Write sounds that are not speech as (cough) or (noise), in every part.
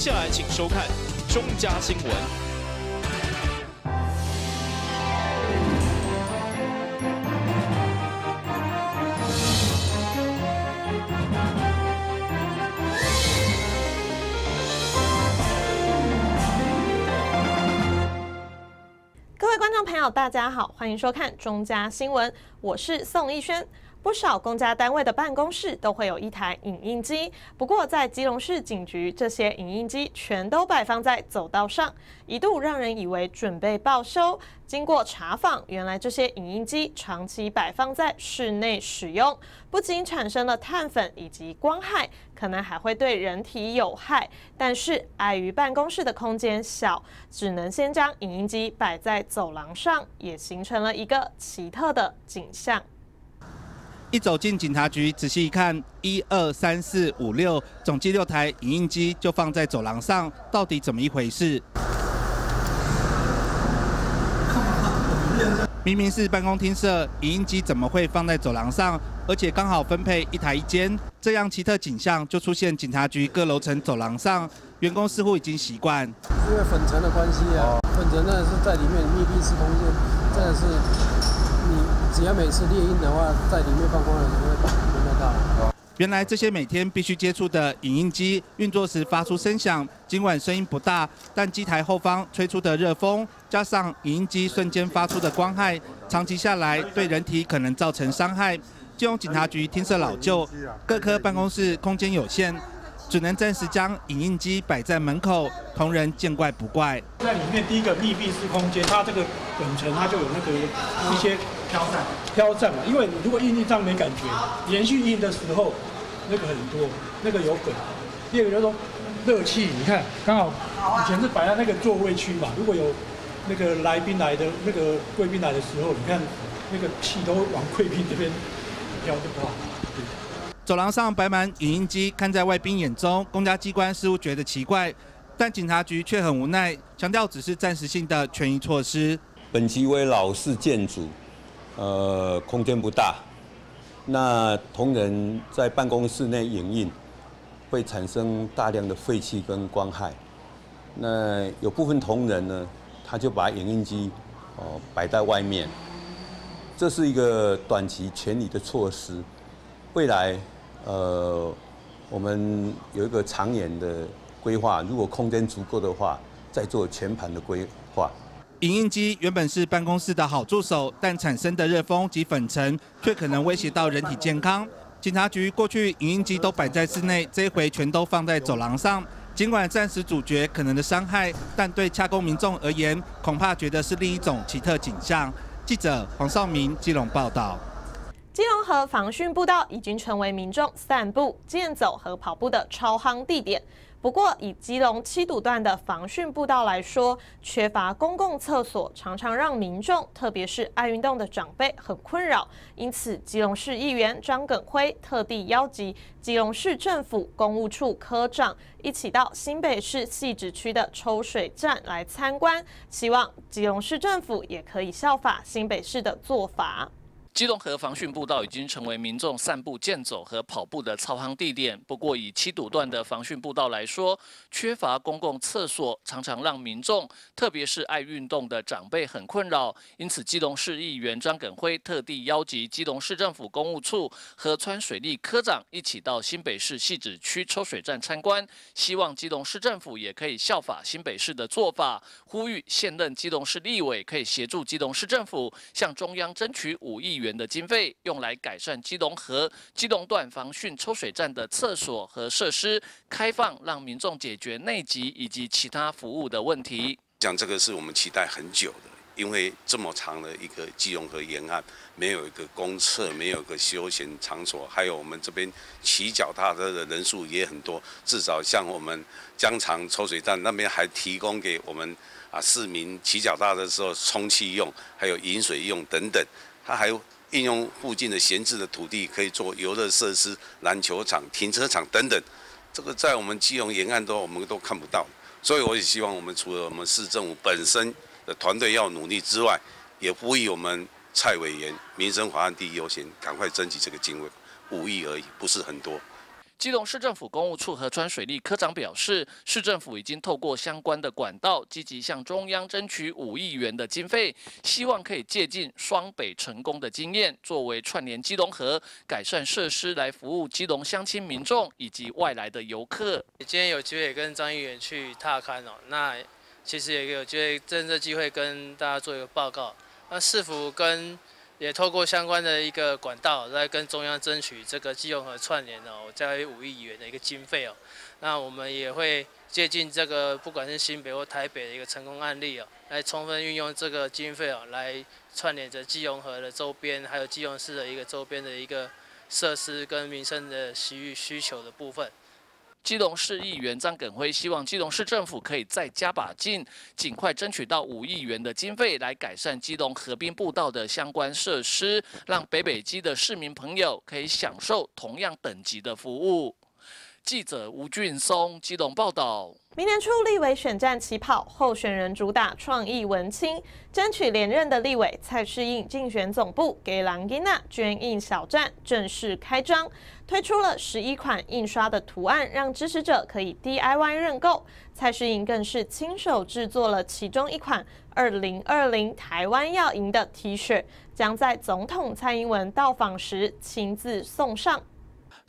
接下来请收看中嘉新闻。各位观众朋友，大家好，欢迎收看中嘉新闻，我是宋逸轩。不少公家单位的办公室都会有一台影印机，不过在基隆市警局，这些影印机全都摆放在走道上，一度让人以为准备报修。经过查访，原来这些影印机长期摆放在室内使用，不仅产生了碳粉以及光害，可能还会对人体有害。但是碍于办公室的空间小，只能先将影印机摆在走廊上，也形成了一个奇特的景象。一走进警察局，仔细一看，一二三四五六，总计六台影印机就放在走廊上，到底怎么一回事？(laughs) 明明是办公厅舍，影印机怎么会放在走廊上？而且刚好分配一台一间，这样奇特景象就出现警察局各楼层走廊上，员工似乎已经习惯。因为粉尘的关系啊，粉尘真的是在里面密闭式空间，真的是。只要每次猎鹰的话，在里面放光的时候会闻得到。原来这些每天必须接触的影印机运作时发出声响，尽管声音不大，但机台后方吹出的热风，加上影印机瞬间发出的光害，长期下来对人体可能造成伤害。金融警察局厅舍老旧，各科办公室空间有限。只能暂时将影印机摆在门口，同仁见怪不怪。在里面第一个密闭式空间，它这个粉尘它就有那个一些飘散，飘散嘛。因为你如果印印上没感觉，连续印的时候那个很多，那个有粉。第二个就是说热气，你看刚好以前是摆在那个座位区嘛，如果有那个来宾来的那个贵宾来的时候，你看那个气都往贵宾这边飘就不好。走廊上摆满影音机，看在外宾眼中，公家机关似乎觉得奇怪，但警察局却很无奈，强调只是暂时性的权益措施。本集为老式建筑，呃，空间不大，那同仁在办公室内影印，会产生大量的废气跟光害。那有部分同仁呢，他就把影印机哦摆在外面，这是一个短期权益的措施，未来。呃，我们有一个长远的规划，如果空间足够的话，再做全盘的规划。影印机原本是办公室的好助手，但产生的热风及粉尘却可能威胁到人体健康。警察局过去影印机都摆在室内，这一回全都放在走廊上。尽管暂时阻绝可能的伤害，但对洽公民众而言，恐怕觉得是另一种奇特景象。记者黄少明基隆报道。基隆河防汛步道已经成为民众散步、健走和跑步的超夯地点。不过，以基隆七堵段的防汛步道来说，缺乏公共厕所，常常让民众，特别是爱运动的长辈很困扰。因此，基隆市议员张耿辉特地邀集基隆市政府公务处科长一起到新北市汐止区的抽水站来参观，希望基隆市政府也可以效法新北市的做法。基隆河防汛步道已经成为民众散步、健走和跑步的操行地点。不过，以七堵段的防汛步道来说，缺乏公共厕所，常常让民众，特别是爱运动的长辈很困扰。因此，基隆市议员张耿辉特地邀集基隆市政府公务处河川水利科长一起到新北市汐止区抽水站参观，希望基隆市政府也可以效法新北市的做法，呼吁现任基隆市立委可以协助基隆市政府向中央争取五亿。元的经费用来改善基隆河基隆段防汛抽水站的厕所和设施开放，让民众解决内急以及其他服务的问题。讲这个是我们期待很久的，因为这么长的一个基隆河沿岸没有一个公厕，没有个休闲场所，还有我们这边骑脚踏车的人数也很多。至少像我们江长抽水站那边还提供给我们啊市民骑脚踏车的时候充气用，还有饮水用等等。它还应用附近的闲置的土地，可以做游乐设施、篮球场、停车场等等。这个在我们基隆沿岸都我们都看不到，所以我也希望我们除了我们市政府本身的团队要努力之外，也呼吁我们蔡委员民生法案第一优先，赶快争取这个经费，五亿而已，不是很多。基隆市政府公务处河川水利科长表示，市政府已经透过相关的管道，积极向中央争取五亿元的经费，希望可以借鉴双北成功的经验，作为串联基隆河、改善设施来服务基隆乡亲民众以及外来的游客。今天有机会跟张议员去踏勘哦，那其实也有机会趁这机会跟大家做一个报告。那市府跟也透过相关的一个管道，来跟中央争取这个基隆河串联哦，加约五亿元的一个经费哦。那我们也会借鉴这个不管是新北或台北的一个成功案例哦，来充分运用这个经费哦，来串联着基隆河的周边，还有基隆市的一个周边的一个设施跟民生的需需求的部分。基隆市议员张耿辉希望基隆市政府可以再加把劲，尽快争取到五亿元的经费，来改善基隆河滨步道的相关设施，让北北基的市民朋友可以享受同样等级的服务。记者吴俊松基隆报道。明年初立委选战起跑，候选人主打创意文青，争取连任的立委蔡世应竞选总部给朗吉娜捐印小站正式开张，推出了十一款印刷的图案，让支持者可以 DIY 认购。蔡世应更是亲手制作了其中一款二零二零台湾要赢的 T 恤，将在总统蔡英文到访时亲自送上。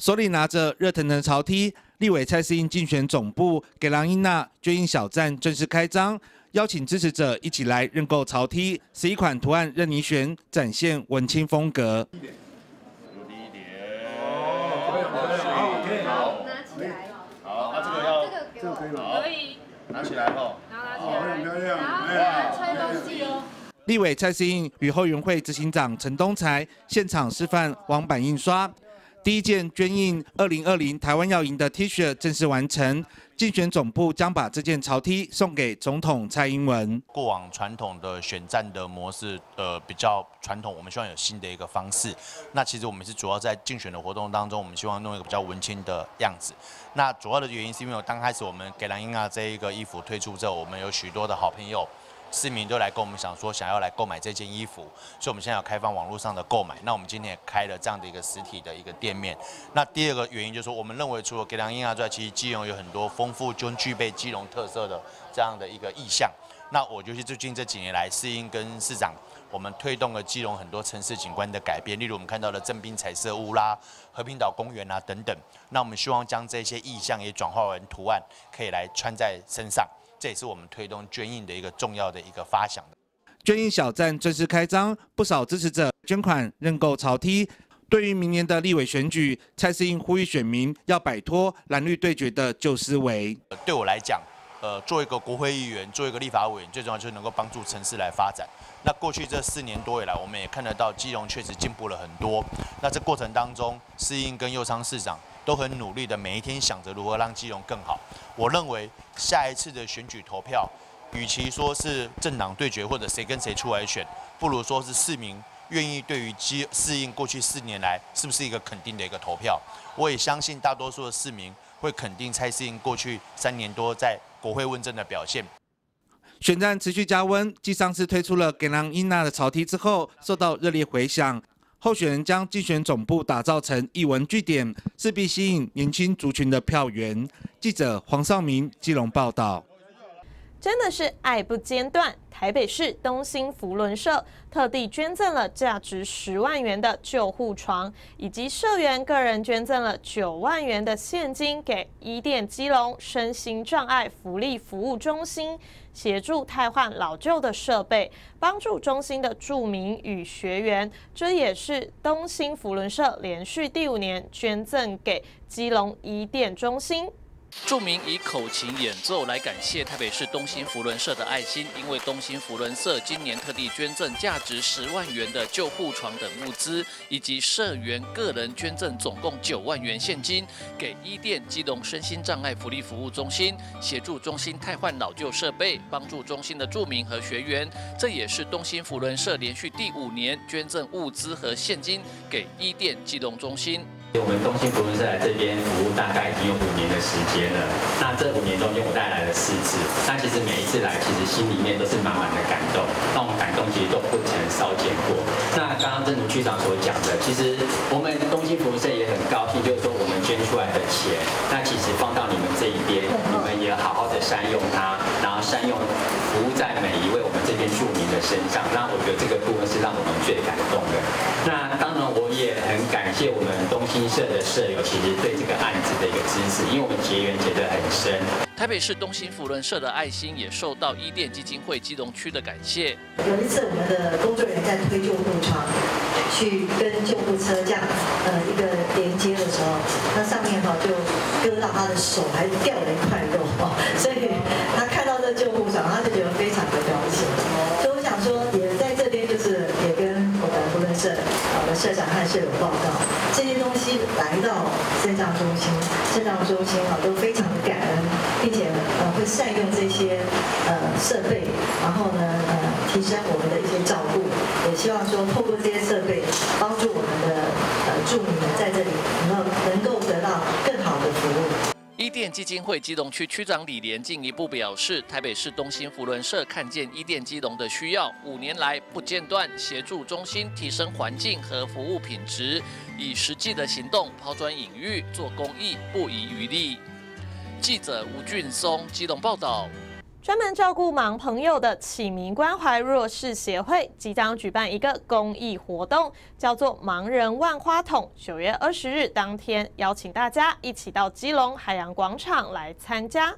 手里拿着热腾腾潮梯，立委蔡思英竞选总部给郎英娜捐印小站正式开张，邀请支持者一起来认购潮梯，十一款图案任你选，展现文青风格。第一点，哦，好，拿起来，好，那这个要，这个可以吗？可以，拿起来后，拿起来，很漂亮，哎，拆东西哦。立委蔡思英与后援会执行长陈东才现场示范网版印刷。第一件捐印二零二零台湾要赢的 T 恤正式完成，竞选总部将把这件潮 T 送给总统蔡英文。过往传统的选战的模式，呃，比较传统，我们希望有新的一个方式。那其实我们是主要在竞选的活动当中，我们希望弄一个比较文青的样子。那主要的原因是因为我刚开始我们给蓝英啊这一个衣服推出之后，我们有许多的好朋友。市民都来跟我们想说，想要来购买这件衣服，所以我们现在要开放网络上的购买。那我们今天也开了这样的一个实体的一个店面。那第二个原因就是说，我们认为除了给良婴儿之外，其实基隆有很多丰富就具备基隆特色的这样的一个意象。那我就是最近这几年来，市应跟市长，我们推动了基隆很多城市景观的改变，例如我们看到的正滨彩色屋啦、和平岛公园啊等等。那我们希望将这些意象也转化为图案，可以来穿在身上。这也是我们推动捐印的一个重要的一个发想。捐印小站正式开张，不少支持者捐款认购潮梯。对于明年的立委选举，蔡思应呼吁选民要摆脱蓝绿对决的旧思维。对我来讲，呃，做一个国会议员，做一个立法委员，最重要就是能够帮助城市来发展。那过去这四年多以来，我们也看得到基隆确实进步了很多。那这过程当中，思应跟右昌市长。都很努力的，每一天想着如何让基隆更好。我认为下一次的选举投票，与其说是政党对决或者谁跟谁出来选，不如说是市民愿意对于基适应过去四年来是不是一个肯定的一个投票。我也相信大多数的市民会肯定蔡适应过去三年多在国会问政的表现。选战持续加温，继上次推出了给郎英娜的草梯之后，受到热烈回响。候选人将竞选总部打造成一文据点，势必吸引年轻族群的票源。记者黄少明基隆报道。真的是爱不间断。台北市东兴福伦社特地捐赠了价值十万元的救护床，以及社员个人捐赠了九万元的现金给伊甸基隆身心障碍福利服务中心，协助汰换老旧的设备，帮助中心的住民与学员。这也是东兴福伦社连续第五年捐赠给基隆伊甸中心。著名以口琴演奏来感谢台北市东兴福伦社的爱心，因为东兴福伦社今年特地捐赠价值十万元的救护床等物资，以及社员个人捐赠总共九万元现金给伊甸基隆身心障碍福利服务中心，协助中心汰换老旧设备，帮助中心的著名和学员。这也是东兴福伦社连续第五年捐赠物资和现金给伊甸基隆中心。我们东兴服务社来这边服务大概已经有五年的时间了。那这五年中间，我带来了四次。那其实每一次来，其实心里面都是满满的感动，那我们感动其实都不曾削减过。那刚刚郑如局长所讲的，其实我们东兴服务社也很高兴，就是说我们捐出来的钱，那其实放到你们这一边，你们也好好的善用它。身上。那我觉得这个部分是让我们最感动的。那当然，我也很感谢我们东兴社的舍友，其实对这个案子的一个支持，因为我们结缘结得很深。台北市东兴福伦社的爱心也受到伊甸基金会基隆区的感谢。有一次，我们的工作人员在推救护床去跟救护车这样呃一个连接的时候，那上面哈就割到他的手，还掉了一块肉哦，所以他看到这救护床，他就觉得非常的高兴。所以我想说，也在这边就是也跟我们福伦社呃的社长和社友报告，这些东西来到肾脏中心，肾脏中心啊都非常的感恩，并且呃会善用这些呃设备，然后呢呃提升我们的一些照顾，也希望说透过这些设备帮助我们的呃住民们在这里能够能够得到更好的服务。伊甸基金会基隆区区长李连进一步表示，台北市东兴福伦社看见伊甸基隆的需要，五年来不间断协助中心提升环境和服务品质，以实际的行动抛砖引玉，做公益，不遗余力。记者吴俊松基隆报道。专门照顾盲朋友的启明关怀弱势协会即将举办一个公益活动，叫做“盲人万花筒”。九月二十日当天，邀请大家一起到基隆海洋广场来参加。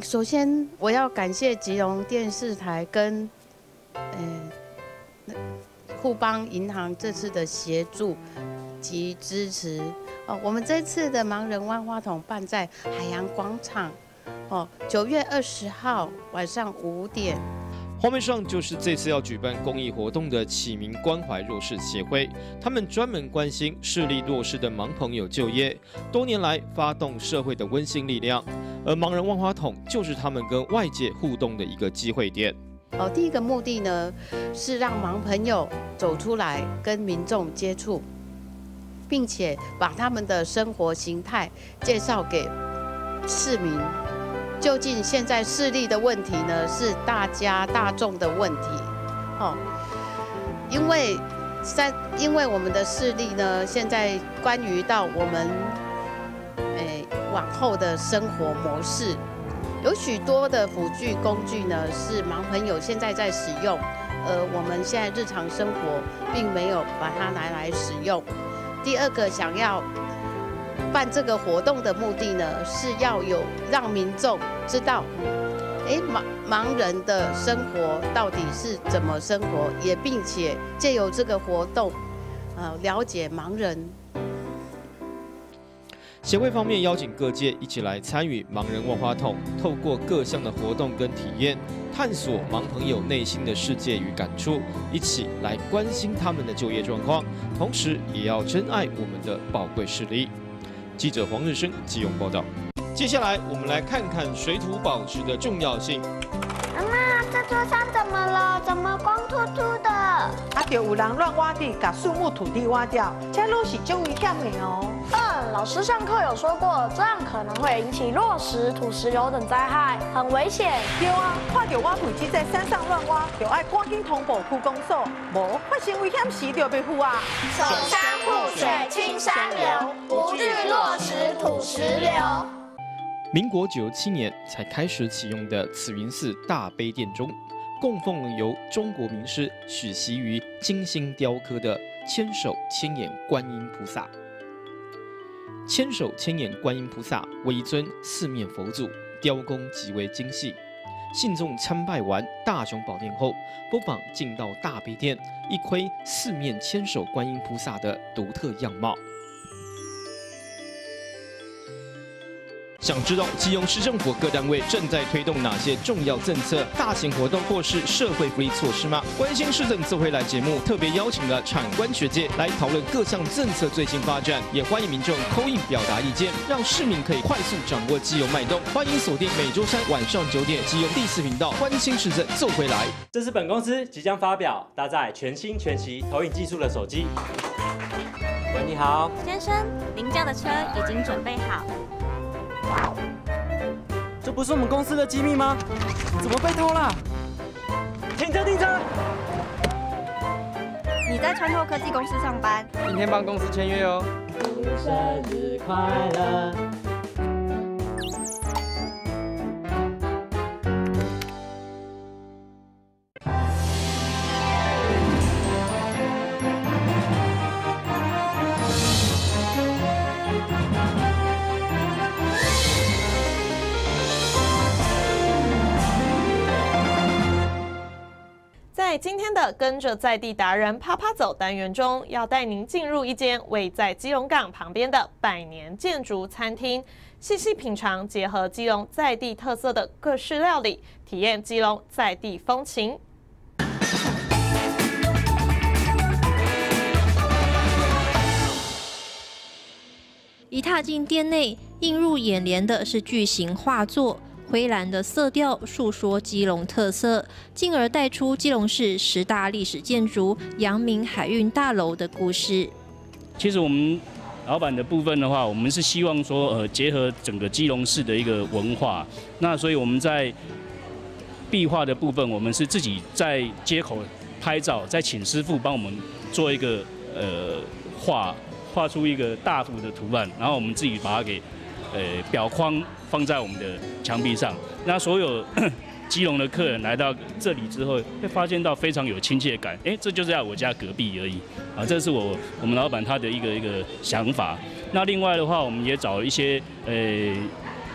首先，我要感谢基隆电视台跟嗯富邦银行这次的协助及支持。哦，我们这次的盲人万花筒办在海洋广场。哦，九月二十号晚上五点，画面上就是这次要举办公益活动的启明关怀弱势协会，他们专门关心视力弱势的盲朋友就业，多年来发动社会的温馨力量，而盲人万花筒就是他们跟外界互动的一个机会点。哦，第一个目的呢是让盲朋友走出来跟民众接触，并且把他们的生活形态介绍给市民。究竟现在视力的问题呢，是大家大众的问题，哦，因为在因为我们的视力呢，现在关于到我们诶往后的生活模式，有许多的辅具工具呢，是盲朋友现在在使用，而我们现在日常生活并没有把它拿来使用。第二个想要。办这个活动的目的呢，是要有让民众知道，哎，盲盲人的生活到底是怎么生活，也并且借由这个活动，呃，了解盲人。协会方面邀请各界一起来参与盲人万花筒，透过各项的活动跟体验，探索盲朋友内心的世界与感触，一起来关心他们的就业状况，同时也要珍爱我们的宝贵视力。记者黄日升基隆报道。接下来，我们来看看水土保持的重要性。妈妈，这座山怎么了？怎么光秃秃的？啊，就有人乱挖地，把树木、土地挖掉，这路是就危险的哦。嗯，老师上课有说过，这样可能会引起落石、土石流等灾害，很危险。对啊，看到挖土机在山上乱挖，就要赶紧通报区公所，无发生危险时就被负啊。守山护水，青山流，不惧落石、土石流。民国九七年才开始启用的慈云寺大悲殿中，供奉了由中国名师许习于精心雕刻的千手千眼观音菩萨。千手千眼观音菩萨为尊四面佛祖，雕工极为精细。信众参拜完大雄宝殿后，不妨进到大悲殿，一窥四面千手观音菩萨的独特样貌。想知道基隆市政府各单位正在推动哪些重要政策、大型活动或是社会福利措施吗？关心市政自回来节目特别邀请了产官学界来讨论各项政策最新发展，也欢迎民众扣印表达意见，让市民可以快速掌握基隆脉动。欢迎锁定每周三晚上九点基隆第四频道，关心市政奏回来。这是本公司即将发表搭载全新全息投影技术的手机。喂，你好，先生，您叫的车已经准备好。这不是我们公司的机密吗？怎么被偷了？停车停车！你在穿透科技公司上班，今天帮公司签约哦。祝生日快乐！今天的跟着在地达人啪啪走单元中，要带您进入一间位在基隆港旁边的百年建筑餐厅，细细品尝结合基隆在地特色的各式料理，体验基隆在地风情。一踏进店内，映入眼帘的是巨型画作。灰蓝的色调诉说基隆特色，进而带出基隆市十大历史建筑阳明海运大楼的故事。其实我们老板的部分的话，我们是希望说，呃，结合整个基隆市的一个文化。那所以我们在壁画的部分，我们是自己在街口拍照，再请师傅帮我们做一个呃画，画出一个大幅的图案，然后我们自己把它给呃裱框。放在我们的墙壁上，那所有 (coughs) 基隆的客人来到这里之后，会发现到非常有亲切感。哎，这就是在我家隔壁而已啊！这是我我们老板他的一个一个想法。那另外的话，我们也找一些呃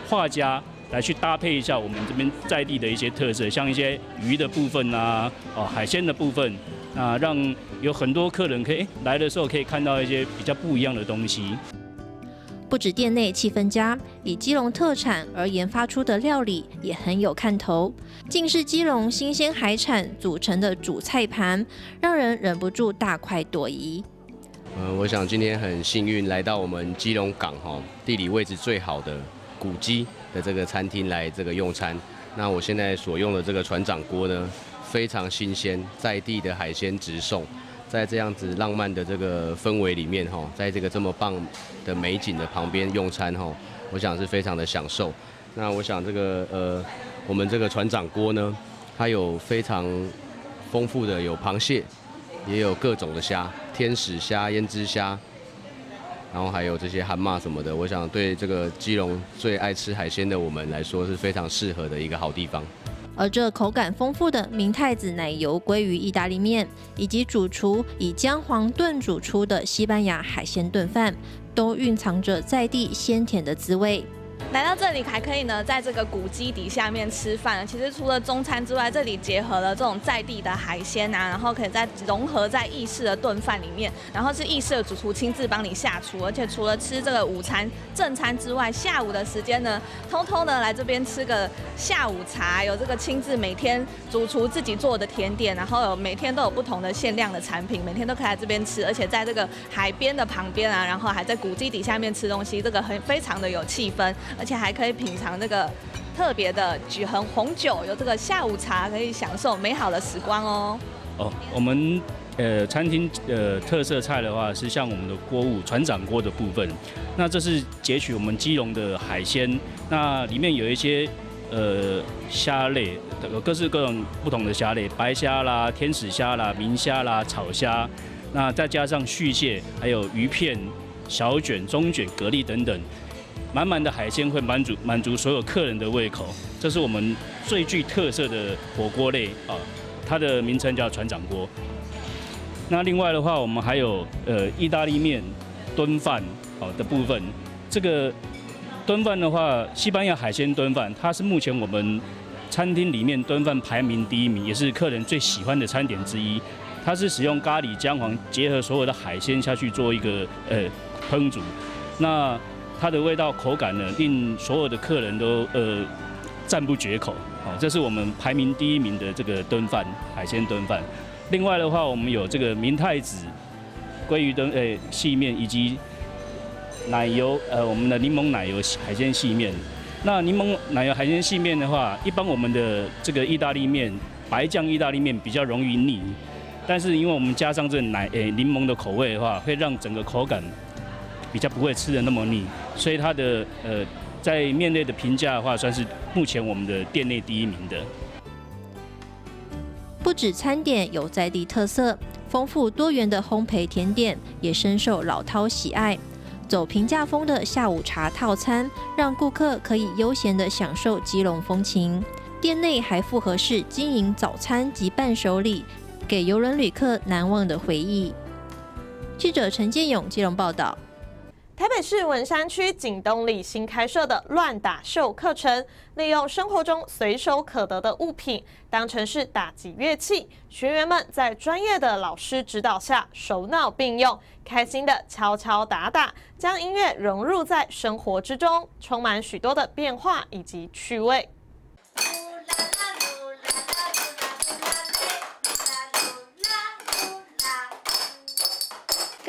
画家来去搭配一下我们这边在地的一些特色，像一些鱼的部分啊，哦海鲜的部分啊，让有很多客人可以来的时候可以看到一些比较不一样的东西。不止店内气氛佳，以基隆特产而研发出的料理也很有看头。竟是基隆新鲜海产组成的主菜盘，让人忍不住大快朵颐。嗯，我想今天很幸运来到我们基隆港哈，地理位置最好的古迹的这个餐厅来这个用餐。那我现在所用的这个船长锅呢，非常新鲜，在地的海鲜直送。在这样子浪漫的这个氛围里面哈，在这个这么棒的美景的旁边用餐哈，我想是非常的享受。那我想这个呃，我们这个船长锅呢，它有非常丰富的有螃蟹，也有各种的虾，天使虾、胭脂虾，然后还有这些蛤蟆什么的。我想对这个基隆最爱吃海鲜的我们来说，是非常适合的一个好地方。而这口感丰富的明太子奶油鲑鱼意大利面，以及主厨以姜黄炖煮出的西班牙海鲜炖饭，都蕴藏着在地鲜甜的滋味。来到这里还可以呢，在这个古基底下面吃饭。其实除了中餐之外，这里结合了这种在地的海鲜啊，然后可以在融合在意式的炖饭里面，然后是意式的主厨亲自帮你下厨。而且除了吃这个午餐正餐之外，下午的时间呢，偷偷的来这边吃个下午茶，有这个亲自每天主厨自己做的甜点，然后有每天都有不同的限量的产品，每天都可以来这边吃。而且在这个海边的旁边啊，然后还在古基底下面吃东西，这个很非常的有气氛。而且还可以品尝这个特别的举恒红酒，有这个下午茶，可以享受美好的时光哦。哦，我们呃餐厅呃特色菜的话是像我们的锅物船长锅的部分，那这是截取我们基隆的海鲜，那里面有一些呃虾类，有各式各种不同的虾类，白虾啦、天使虾啦、明虾啦、草虾，那再加上续蟹，还有鱼片、小卷、中卷、蛤蜊等等。满满的海鲜会满足满足所有客人的胃口，这是我们最具特色的火锅类啊，它的名称叫船长锅。那另外的话，我们还有呃意大利面炖饭哦的部分。这个炖饭的话，西班牙海鲜炖饭，它是目前我们餐厅里面炖饭排名第一名，也是客人最喜欢的餐点之一。它是使用咖喱姜黄结合所有的海鲜下去做一个呃烹煮，那。它的味道口感呢，令所有的客人都呃赞不绝口。好，这是我们排名第一名的这个炖饭，海鲜炖饭。另外的话，我们有这个明太子鲑鱼炖诶细面，以及奶油呃我们的柠檬奶油海鲜细面。那柠檬奶油海鲜细面的话，一般我们的这个意大利面白酱意大利面比较容易腻，但是因为我们加上这奶诶柠檬的口味的话，会让整个口感。比较不会吃的那么腻，所以它的呃在面内的评价的话，算是目前我们的店内第一名的。不止餐点有在地特色，丰富多元的烘焙甜点也深受老饕喜爱。走平价风的下午茶套餐，让顾客可以悠闲的享受基隆风情。店内还复合式经营早餐及伴手礼，给游轮旅客难忘的回忆。记者陈建勇基隆报道。台北市文山区景东里新开设的乱打秀课程，利用生活中随手可得的物品当成是打击乐器，学员们在专业的老师指导下，手脑并用，开心的敲敲打打，将音乐融入在生活之中，充满许多的变化以及趣味。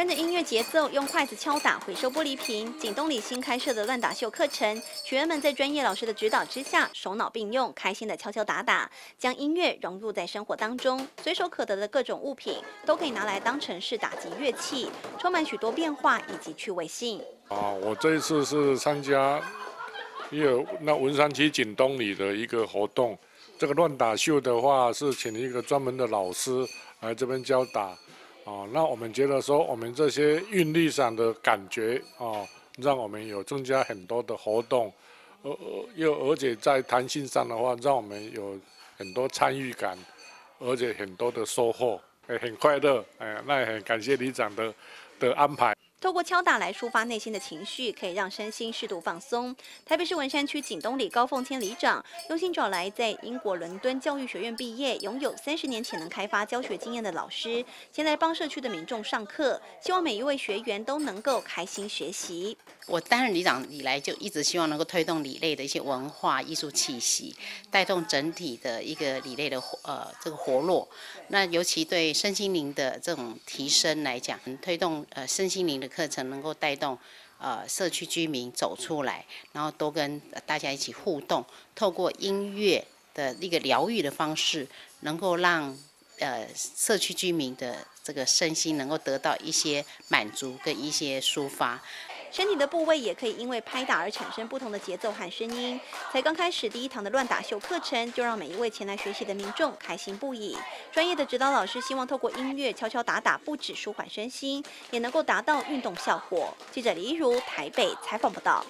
跟着音乐节奏，用筷子敲打回收玻璃瓶。景东里新开设的乱打秀课程，学员们在专业老师的指导之下，手脑并用，开心的敲敲打打，将音乐融入在生活当中。随手可得的各种物品，都可以拿来当成是打击乐器，充满许多变化以及趣味性。啊，我这一次是参加也有那文山区景东里的一个活动。这个乱打秀的话，是请一个专门的老师来这边教打。哦，那我们觉得说，我们这些韵律上的感觉哦，让我们有增加很多的活动，而又而且在弹性上的话，让我们有很多参与感，而且很多的收获，哎，很快乐，哎，那也很感谢李长的的安排。透过敲打来抒发内心的情绪，可以让身心适度放松。台北市文山区景东里高凤千里长用心找来在英国伦敦教育学院毕业、拥有三十年潜能开发教学经验的老师，前来帮社区的民众上课，希望每一位学员都能够开心学习。我担任里长以来，就一直希望能够推动里类的一些文化艺术气息，带动整体的一个里类的呃这个活络。那尤其对身心灵的这种提升来讲，推动呃身心灵的课程能够带动呃社区居民走出来，然后都跟大家一起互动，透过音乐的一个疗愈的方式，能够让呃社区居民的这个身心能够得到一些满足跟一些抒发。身体的部位也可以因为拍打而产生不同的节奏和声音。才刚开始第一堂的乱打秀课程，就让每一位前来学习的民众开心不已。专业的指导老师希望透过音乐敲敲打打，不止舒缓身心，也能够达到运动效果。记者李如台北采访报道。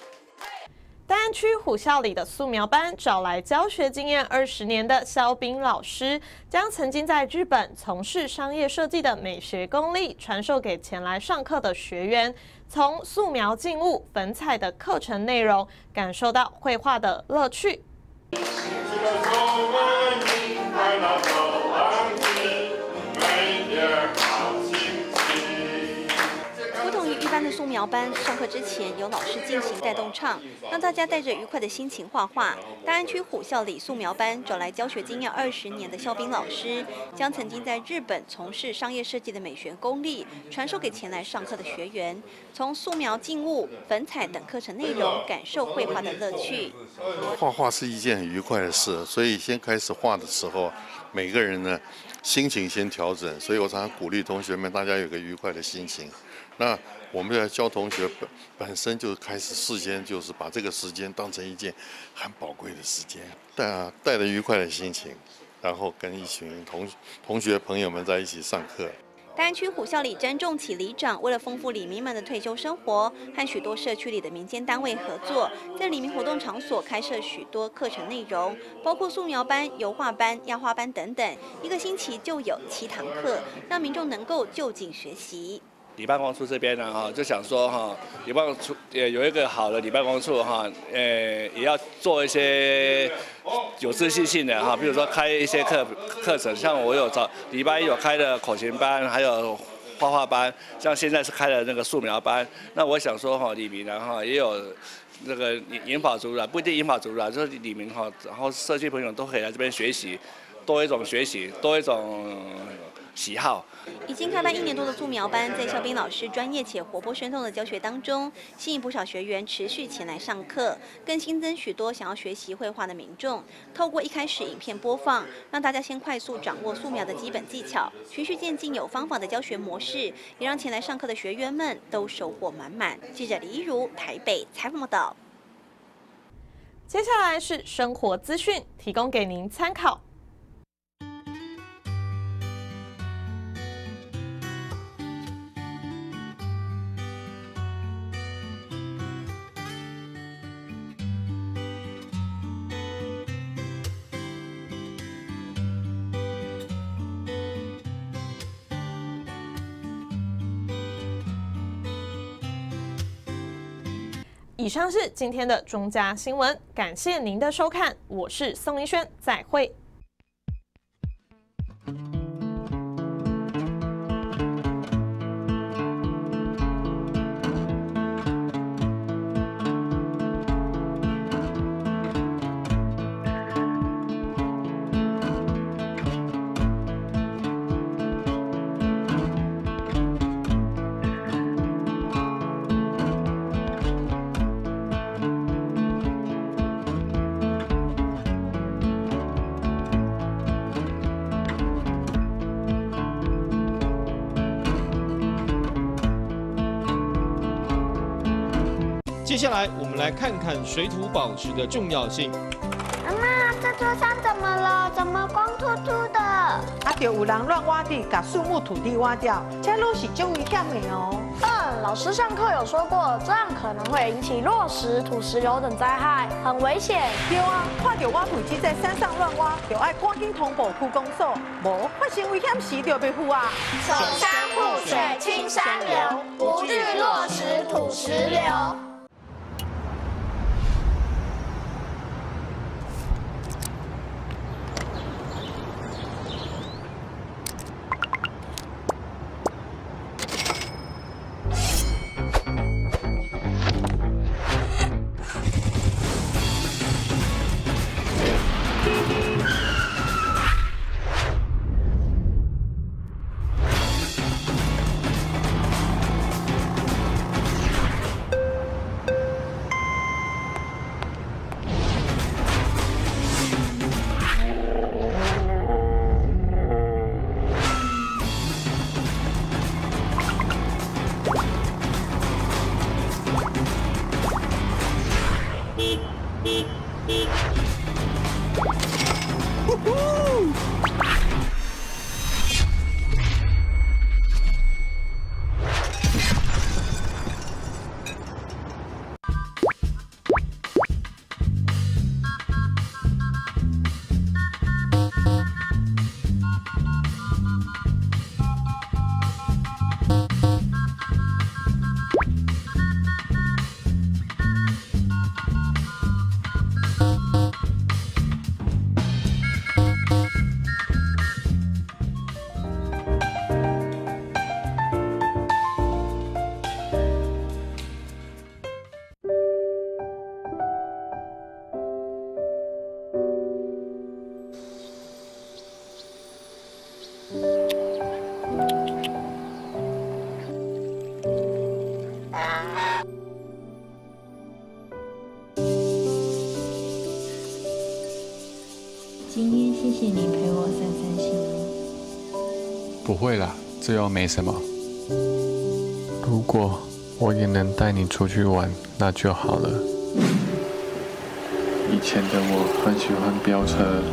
大安区虎校里的素描班找来教学经验二十年的肖斌老师，将曾经在日本从事商业设计的美学功力传授给前来上课的学员。从素描静物、粉彩的课程内容，感受到绘画的乐趣。班的素描班上课之前，由老师进行带动唱，让大家带着愉快的心情画画。大安区虎校里素描班找来教学经验二十年的肖斌老师，将曾经在日本从事商业设计的美学功力传授给前来上课的学员。从素描静物、粉彩等课程内容，感受绘画的乐趣。画画是一件很愉快的事，所以先开始画的时候，每个人呢心情先调整。所以我常常鼓励同学们，大家有个愉快的心情。那我们要教同学本本身就开始事先就是把这个时间当成一件很宝贵的时间，带带着愉快的心情，然后跟一群同同学朋友们在一起上课。大安区虎校里詹仲启里长为了丰富里民们的退休生活，和许多社区里的民间单位合作，在里民活动场所开设许多课程内容，包括素描班、油画班、压花班等等，一个星期就有七堂课，让民众能够就近学习。礼办公处这边呢，哈，就想说哈，礼办处也有一个好的礼办公处哈，呃，也要做一些有自信性的哈，比如说开一些课课程，像我有找礼拜一有开的口琴班，还有画画班，像现在是开了那个素描班。那我想说哈，李明然哈，也有那个银法族的，不一定银法族的，就是李明哈，然后社区朋友都可以来这边学习，多一种学习，多一种。喜好已经开办一年多的素描班，在肖斌老师专业且活泼生动的教学当中，吸引不少学员持续前来上课，更新增许多想要学习绘画的民众。透过一开始影片播放，让大家先快速掌握素描的基本技巧，循序渐进有方法的教学模式，也让前来上课的学员们都收获满满。记者李一如台北采访报道。接下来是生活资讯，提供给您参考。以上是今天的中嘉新闻，感谢您的收看，我是宋一轩，再会。看看水土保持的重要性。妈妈，这座山怎么了？怎么光秃秃的？啊，就有人乱挖地，把树木、土地挖掉，这路是就危险的哦。嗯，老师上课有说过，这样可能会引起落石、土石流等灾害，很危险。对啊，看到挖土机在山上乱挖，就要赶紧通报区公所，无发生危险时就被付啊。守山护水，青山流，不惧落石、土石流。今天谢谢你陪我散散心不会啦，这又没什么。如果我也能带你出去玩，那就好了。以前的我很喜欢飙车，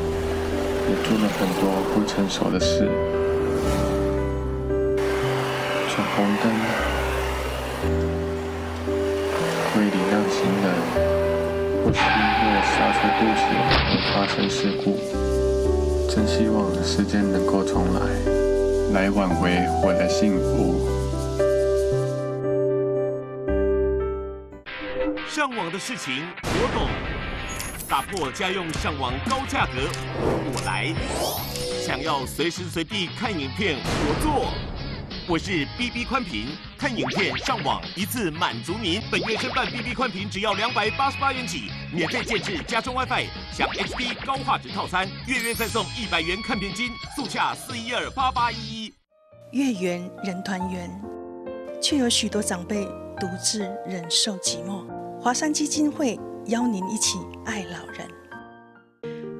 也做了很多不成熟的事，闯红灯、会礼让行人，或是因为刹车不及而发生事故。真希望时间能够重来。来挽回我的幸福。上网的事情我懂，打破家用上网高价格，我来。想要随时随地看影片，我做。我是 B B 宽屏，看影片上网一次满足您。本月申办 B B 宽屏只要两百八十八元起，免费建置家中 WiFi，享 H D 高画质套餐，月月再送一百元看片金，速洽四一二八八一一。月圆人团圆，却有许多长辈独自忍受寂寞。华山基金会邀您一起爱老人。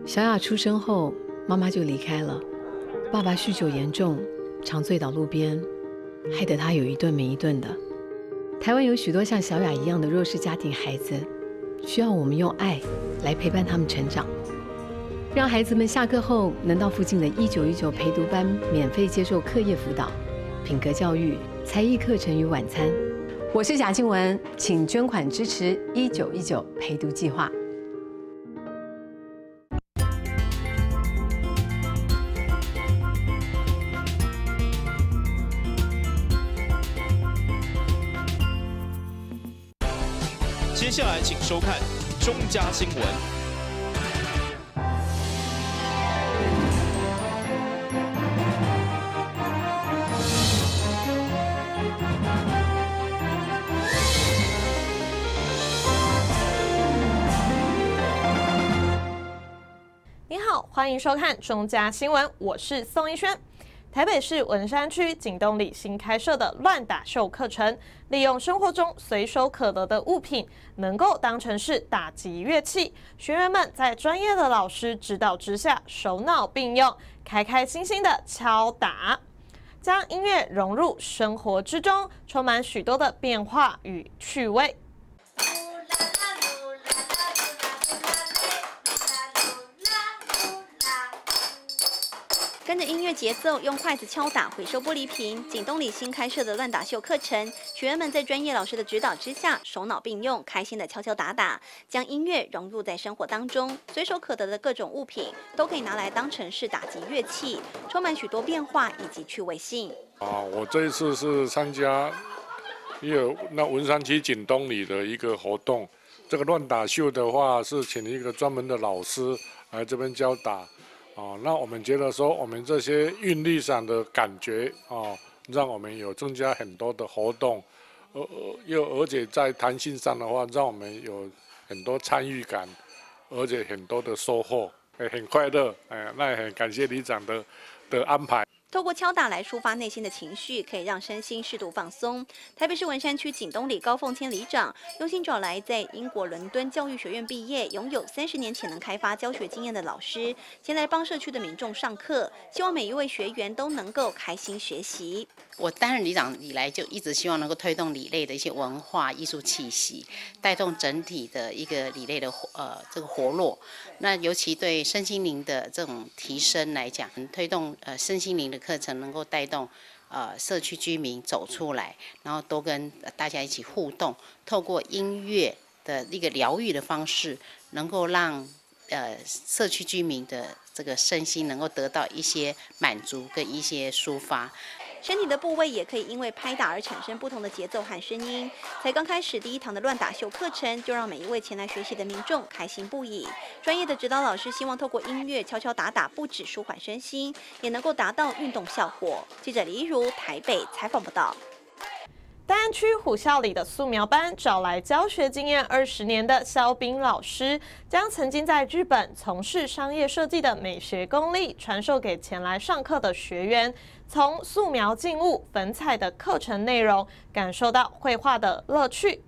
小雅出生后，妈妈就离开了，爸爸酗酒严重，常醉倒路边，害得他有一顿没一顿的。台湾有许多像小雅一样的弱势家庭孩子，需要我们用爱来陪伴他们成长。让孩子们下课后能到附近的一九一九陪读班免费接受课业辅导、品格教育、才艺课程与晚餐。我是贾静雯，请捐款支持一九一九陪读计划。接下来请收看中嘉新闻。欢迎收看中嘉新闻，我是宋一轩。台北市文山区景东里新开设的乱打秀课程，利用生活中随手可得的物品，能够当成是打击乐器。学员们在专业的老师指导之下，手脑并用，开开心心的敲打，将音乐融入生活之中，充满许多的变化与趣味。跟着音乐节奏，用筷子敲打回收玻璃瓶。景东里新开设的乱打秀课程，学员们在专业老师的指导之下，手脑并用，开心的敲敲打打，将音乐融入在生活当中。随手可得的各种物品，都可以拿来当成是打击乐器，充满许多变化以及趣味性。啊，我这一次是参加也有那文山区景东里的一个活动。这个乱打秀的话，是请了一个专门的老师来这边教打。哦，那我们觉得说，我们这些韵律上的感觉哦，让我们有增加很多的活动，而又而且在弹性上的话，让我们有很多参与感，而且很多的收获，哎，很快乐，哎，那也很感谢李长的的安排。透过敲打来抒发内心的情绪，可以让身心适度放松。台北市文山区景东里高凤千里长用心找来在英国伦敦教育学院毕业、拥有三十年潜能开发教学经验的老师，前来帮社区的民众上课，希望每一位学员都能够开心学习。我担任里长以来，就一直希望能够推动里类的一些文化艺术气息，带动整体的一个里类的呃这个活络。那尤其对身心灵的这种提升来讲，推动呃身心灵的。课程能够带动呃社区居民走出来，然后多跟大家一起互动，透过音乐的一个疗愈的方式，能够让呃社区居民的这个身心能够得到一些满足跟一些抒发。身体的部位也可以因为拍打而产生不同的节奏和声音。才刚开始第一堂的乱打秀课程，就让每一位前来学习的民众开心不已。专业的指导老师希望透过音乐敲敲打打，不止舒缓身心，也能够达到运动效果。记者李如台北采访报道。大安区虎校里的素描班找来教学经验二十年的肖斌老师，将曾经在日本从事商业设计的美学功力传授给前来上课的学员。从素描静物、粉彩的课程内容，感受到绘画的乐趣。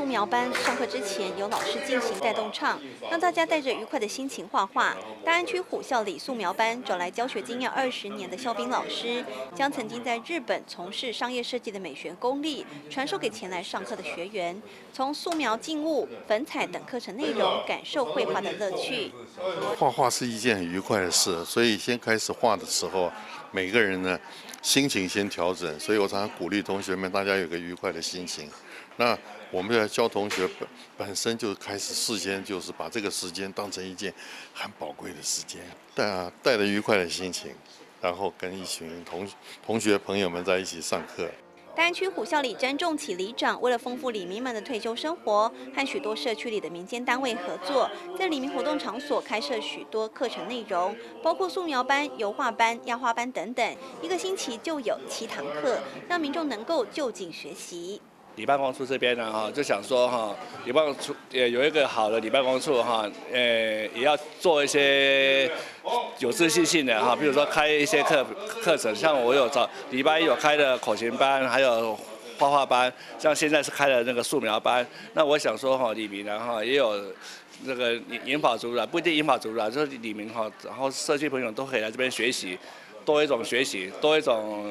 素描班上课之前，由老师进行带动唱，让大家带着愉快的心情画画。大安区虎校里素描班找来教学经验二十年的肖斌老师，将曾经在日本从事商业设计的美学功力传授给前来上课的学员，从素描静物、粉彩等课程内容，感受绘画的乐趣。画画是一件很愉快的事，所以先开始画的时候，每个人呢心情先调整。所以我常常鼓励同学们，大家有个愉快的心情。那我们要教同学本本身就开始事先就是把这个时间当成一件很宝贵的时间，带带着愉快的心情，然后跟一群同同学朋友们在一起上课。大安区虎校里詹仲启里长为了丰富里民们的退休生活，和许多社区里的民间单位合作，在里民活动场所开设许多课程内容，包括素描班、油画班、压花班等等，一个星期就有七堂课，让民众能够就近学习。里办公处这边呢，哈，就想说哈，里办公处也有一个好的里办公处哈，呃，也要做一些有自信性的哈，比如说开一些课课程，像我有找礼拜一有开的口琴班，还有画画班，像现在是开的那个素描班。那我想说哈，李明呢哈，也有那个银保族的，不一定银保族的，就是李明哈，然后社区朋友都可以来这边学习，多一种学习，多一种。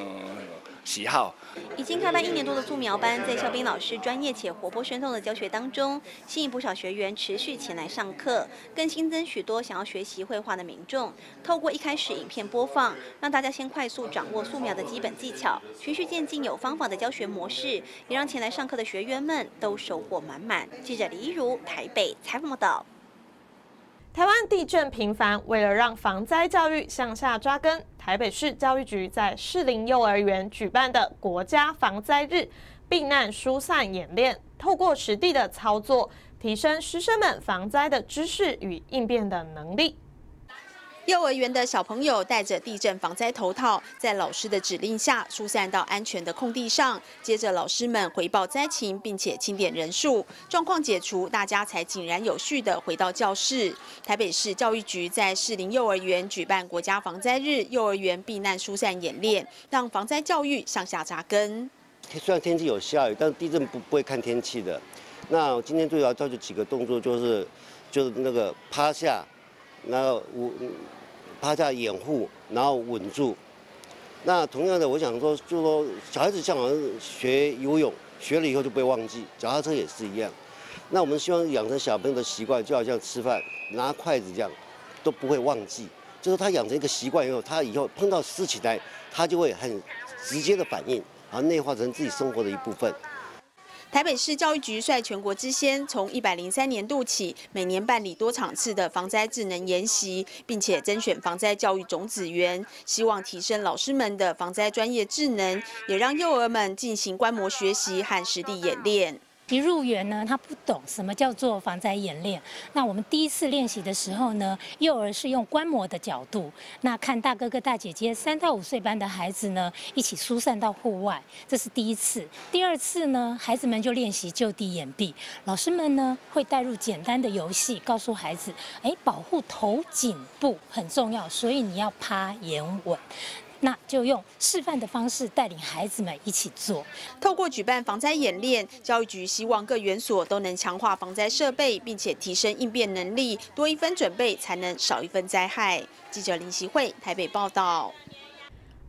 喜好已经开办一年多的素描班，在肖斌老师专业且活泼生动的教学当中，吸引不少学员持续前来上课，更新增许多想要学习绘画的民众。透过一开始影片播放，让大家先快速掌握素描的基本技巧，循序渐进有方法的教学模式，也让前来上课的学员们都收获满满。记者李一如台北采访报道。台湾地震频繁，为了让防灾教育向下扎根，台北市教育局在适龄幼儿园举办的国家防灾日避难疏散演练，透过实地的操作，提升师生们防灾的知识与应变的能力。幼儿园的小朋友戴着地震防灾头套，在老师的指令下疏散到安全的空地上。接着，老师们回报灾情，并且清点人数，状况解除，大家才井然有序地回到教室。台北市教育局在士林幼儿园举办国家防灾日幼儿园避难疏散演练，让防灾教育向下扎根。虽然天气有下雨，但地震不不会看天气的。那今天最要教就几个动作，就是就是那个趴下，然后我。趴下掩护，然后稳住。那同样的，我想说，就说小孩子像好像学游泳，学了以后就不会忘记。脚踏车也是一样。那我们希望养成小朋友的习惯，就好像吃饭拿筷子这样，都不会忘记。就是他养成一个习惯以后，他以后碰到事情来，他就会很直接的反应，然后内化成自己生活的一部分。台北市教育局率全国之先，从一百零三年度起，每年办理多场次的防灾智能研习，并且甄选防灾教育种子员，希望提升老师们的防灾专业智能，也让幼儿们进行观摩学习和实地演练。一入园呢，他不懂什么叫做防灾演练。那我们第一次练习的时候呢，幼儿是用观摩的角度，那看大哥哥大姐姐三到五岁班的孩子呢，一起疏散到户外，这是第一次。第二次呢，孩子们就练习就地掩蔽，老师们呢会带入简单的游戏，告诉孩子，哎，保护头颈部很重要，所以你要趴眼稳。那就用示范的方式带领孩子们一起做。透过举办防灾演练，教育局希望各园所都能强化防灾设备，并且提升应变能力，多一分准备才能少一分灾害。记者林习慧台北报道。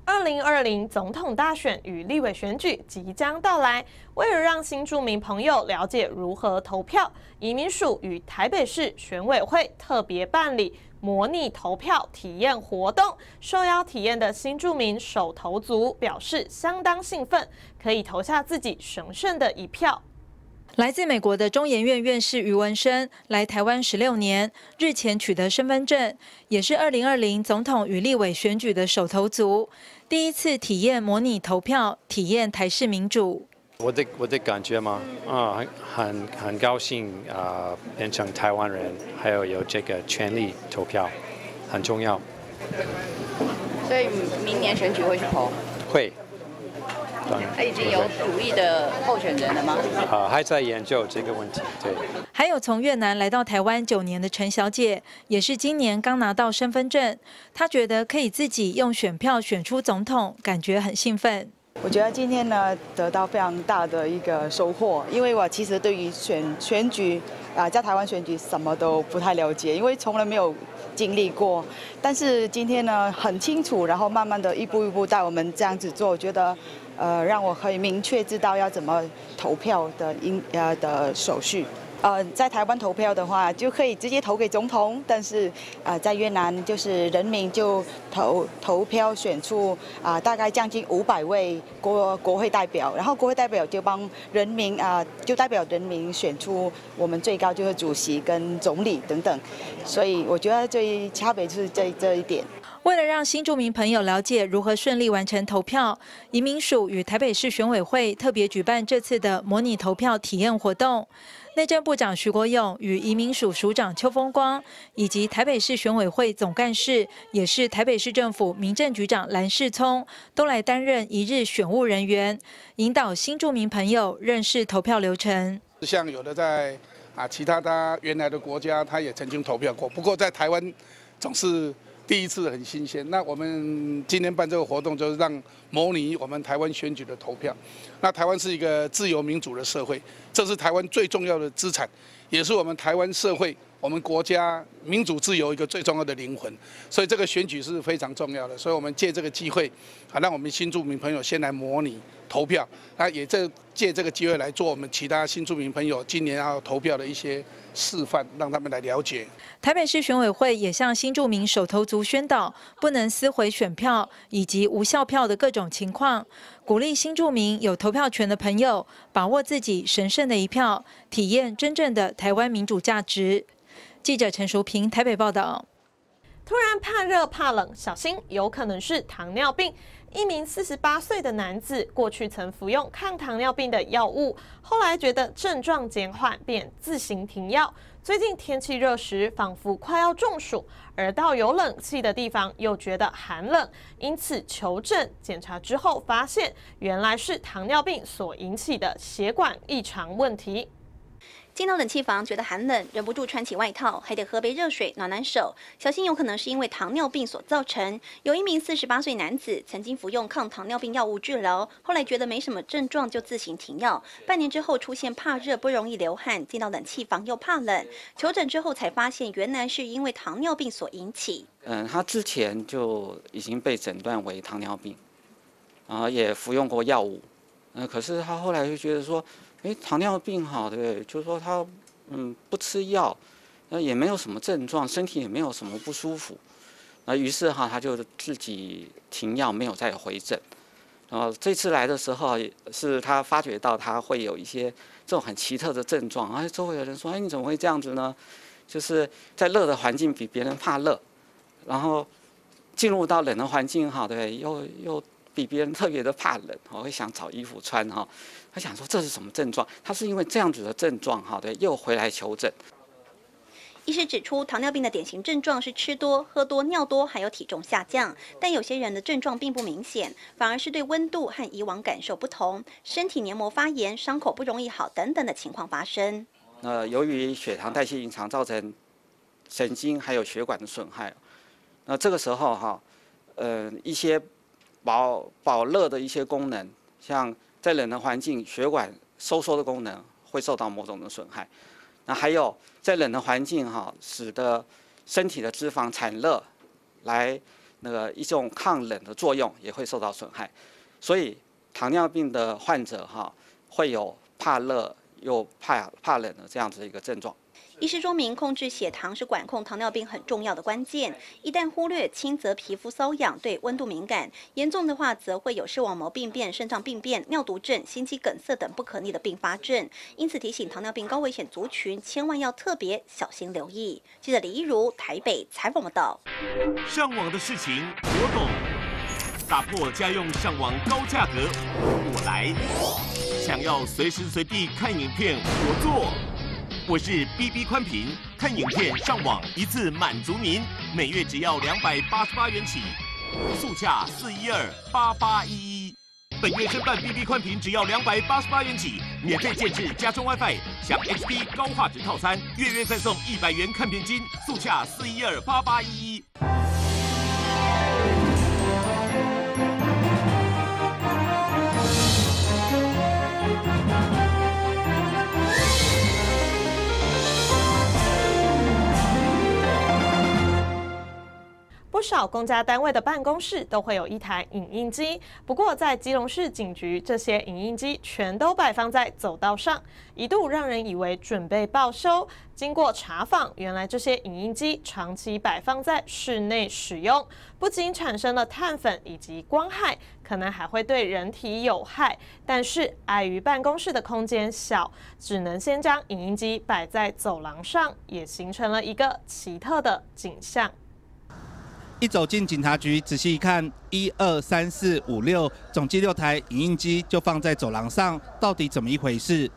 二零二零总统大选与立委选举即将到来，为了让新住民朋友了解如何投票，移民署与台北市选委会特别办理。模拟投票体验活动，受邀体验的新住民手投族表示相当兴奋，可以投下自己神圣的一票。来自美国的中研院院士余文生来台湾十六年，日前取得身份证，也是二零二零总统与立委选举的手投族，第一次体验模拟投票，体验台式民主。我的我的感觉嘛？啊，很很很高兴啊，变成台湾人，还有有这个权利投票，很重要。所以明年选举会去投？会。他已经有主意的候选人了吗？啊，还在研究这个问题。对。还有从越南来到台湾九年的陈小姐，也是今年刚拿到身份证，她觉得可以自己用选票选出总统，感觉很兴奋。我觉得今天呢，得到非常大的一个收获，因为我其实对于选选举啊，在台湾选举什么都不太了解，因为从来没有经历过。但是今天呢，很清楚，然后慢慢的一步一步带我们这样子做，我觉得呃，让我可以明确知道要怎么投票的应呃的手续。呃，在台湾投票的话，就可以直接投给总统，但是呃，在越南就是人民就投投票选出啊，大概将近五百位国国会代表，然后国会代表就帮人民啊，就代表人民选出我们最高就是主席跟总理等等，所以我觉得最差别就是这这一点。为了让新住民朋友了解如何顺利完成投票，移民署与台北市选委会特别举办这次的模拟投票体验活动。内政部长徐国勇与移民署署长邱风光，以及台北市选委会总干事，也是台北市政府民政局长蓝世聪，都来担任一日选务人员，引导新住民朋友认识投票流程。像有的在啊其他他原来的国家，他也曾经投票过，不过在台湾总是。第一次很新鲜，那我们今天办这个活动，就是让模拟我们台湾选举的投票。那台湾是一个自由民主的社会，这是台湾最重要的资产，也是我们台湾社会、我们国家民主自由一个最重要的灵魂。所以这个选举是非常重要的，所以我们借这个机会，啊，让我们新住民朋友先来模拟投票，那也这借这个机会来做我们其他新住民朋友今年要投票的一些。示范，让他们来了解。台北市选委会也向新住民手头族宣导，不能撕毁选票以及无效票的各种情况，鼓励新住民有投票权的朋友把握自己神圣的一票，体验真正的台湾民主价值。记者陈淑平台北报道。突然怕热怕冷，小心有可能是糖尿病。一名四十八岁的男子过去曾服用抗糖尿病的药物，后来觉得症状减缓，便自行停药。最近天气热时，仿佛快要中暑，而到有冷气的地方又觉得寒冷，因此求诊检查之后，发现原来是糖尿病所引起的血管异常问题。进到冷气房，觉得寒冷，忍不住穿起外套，还得喝杯热水暖暖手，小心有可能是因为糖尿病所造成。有一名四十八岁男子曾经服用抗糖尿病药物治疗，后来觉得没什么症状，就自行停药。半年之后出现怕热、不容易流汗，进到冷气房又怕冷，求诊之后才发现，原来是因为糖尿病所引起。嗯，他之前就已经被诊断为糖尿病，然后也服用过药物，嗯，可是他后来就觉得说。哎，糖尿病哈，对不对？就是说他，嗯，不吃药，那也没有什么症状，身体也没有什么不舒服，那于是哈，他就自己停药，没有再回诊。然后这次来的时候，是他发觉到他会有一些这种很奇特的症状，而且，周围的人说，哎，你怎么会这样子呢？就是在热的环境比别人怕热，然后进入到冷的环境哈，对，又又比别人特别的怕冷，我会想找衣服穿哈。他想说这是什么症状？他是因为这样子的症状，哈，对，又回来求诊。医师指出，糖尿病的典型症状是吃多、喝多、尿多，还有体重下降。但有些人的症状并不明显，反而是对温度和以往感受不同，身体黏膜发炎、伤口不容易好等等的情况发生。那由于血糖代谢异常，造成神经还有血管的损害。那这个时候哈，呃，一些保保热的一些功能，像在冷的环境，血管收缩的功能会受到某种的损害。那还有在冷的环境哈，使得身体的脂肪产热，来那个一种抗冷的作用也会受到损害。所以糖尿病的患者哈，会有怕热又怕怕冷的这样子一个症状。医师说明，控制血糖是管控糖尿病很重要的关键。一旦忽略，轻则皮肤瘙痒、对温度敏感；严重的话，则会有视网膜病变、肾脏病变、尿毒症、心肌梗塞等不可逆的并发症。因此，提醒糖尿病高危险族群，千万要特别小心留意。记者李一如台北采访报道。上网的事情我懂，打破家用上网高价格，我来。想要随时随地看影片，我做。我是 B B 宽屏，看影片上网一次满足您，每月只要两百八十八元起，速洽四一二八八一一。本月申办 B B 宽屏只要两百八十八元起，免费建置家中 WiFi，享 H D 高画质套餐，月月再送一百元看片金，速洽四一二八八一一。少公家单位的办公室都会有一台影印机，不过在基隆市警局，这些影印机全都摆放在走道上，一度让人以为准备报修。经过查访，原来这些影印机长期摆放在室内使用，不仅产生了碳粉以及光害，可能还会对人体有害。但是碍于办公室的空间小，只能先将影印机摆在走廊上，也形成了一个奇特的景象。一走进警察局，仔细一看，一二三四五六，总计六台影印机就放在走廊上，到底怎么一回事？